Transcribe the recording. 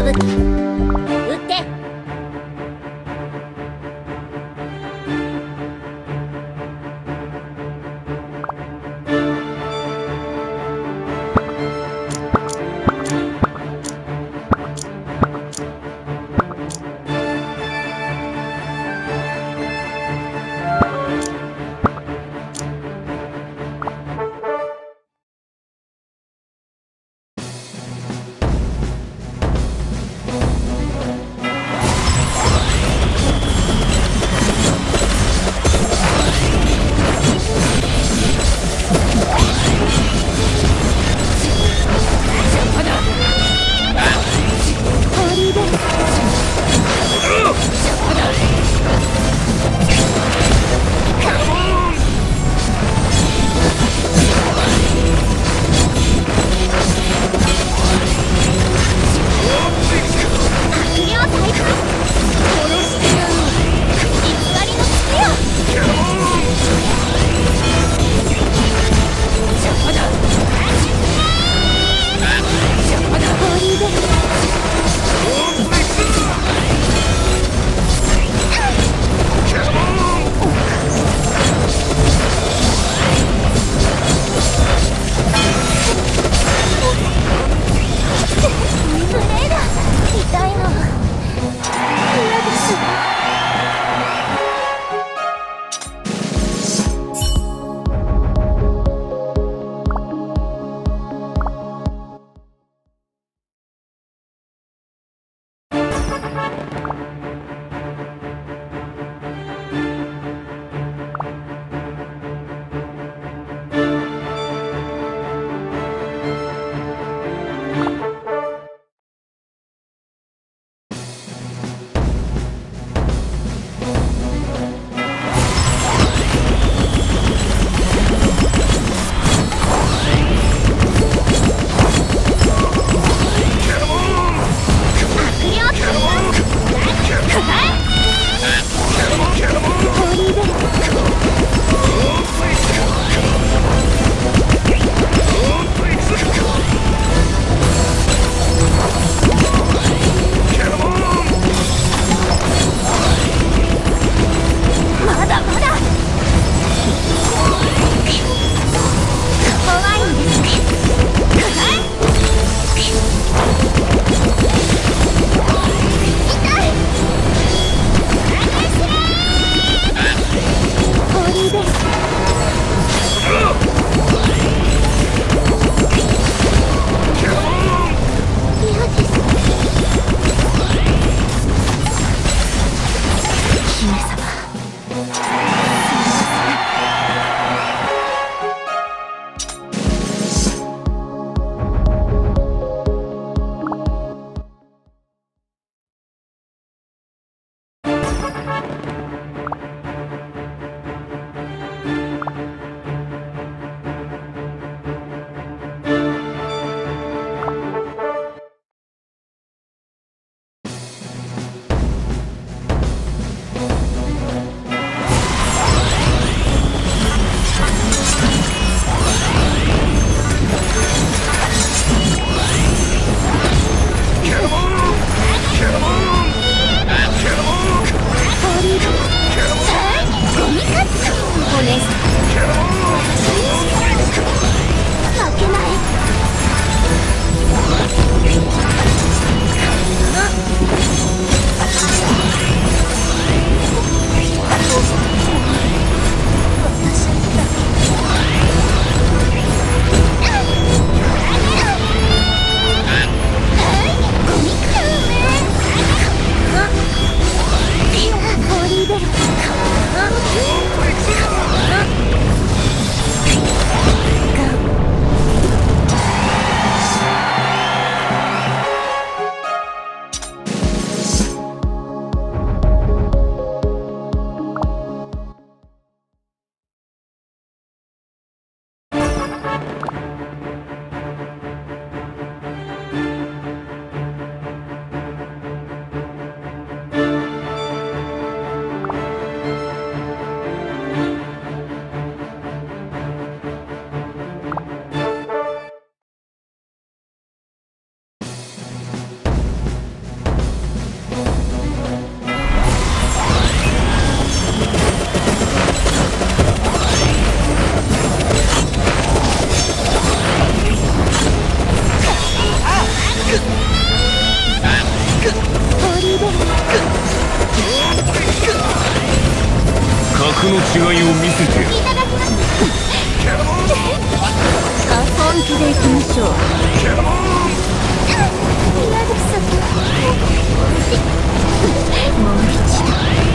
another いきましょう。宮崎さんもう一度